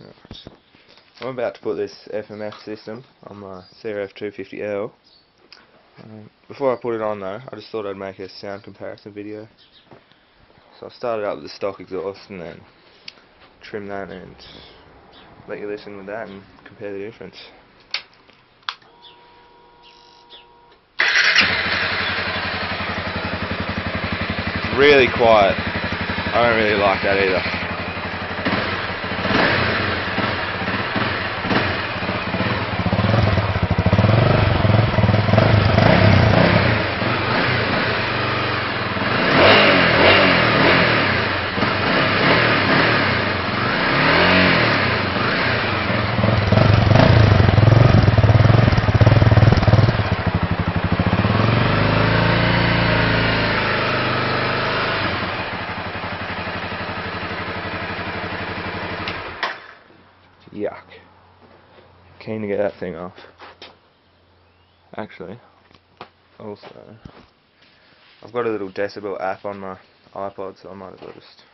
Right. I'm about to put this FMF system on my CRF 250L. Um, before I put it on though, I just thought I'd make a sound comparison video. So I started up with the stock exhaust and then trim that and let you listen with that and compare the difference. Really quiet. I don't really like that either. Yuck. Keen to get that thing off. Actually, also, I've got a little decibel app on my iPod, so I might as well just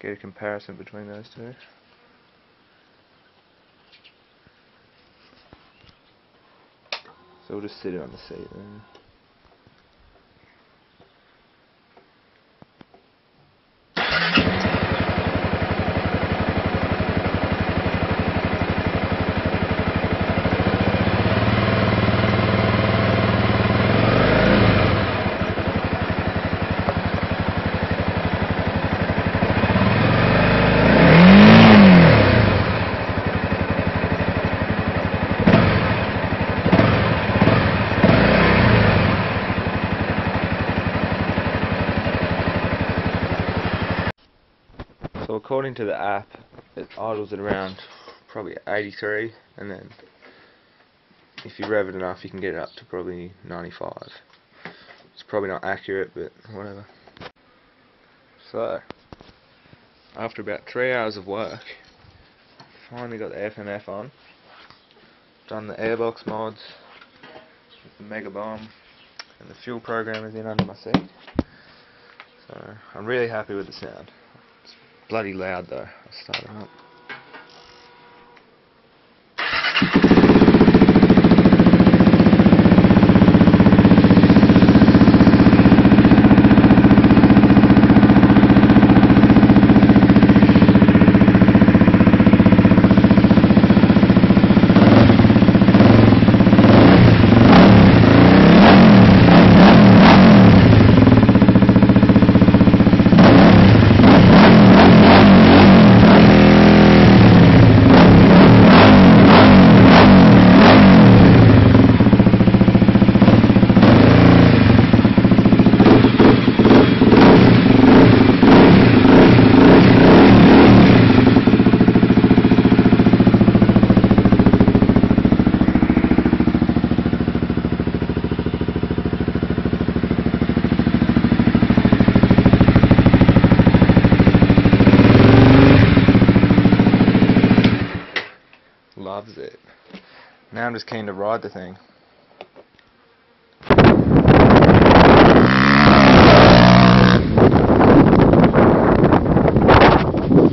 get a comparison between those two. So we'll just sit it on the seat then. According to the app, it idles at around probably 83, and then if you rev it enough, you can get it up to probably 95. It's probably not accurate, but whatever. So, after about three hours of work, finally got the FMF on. Done the airbox mods, the Mega Bomb, and the fuel program is in under my seat. So I'm really happy with the sound bloody loud though. I'll start it up. Loves it. Now I'm just keen to ride the thing.